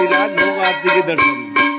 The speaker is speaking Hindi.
श्री राज लोग आरती के दर्शन।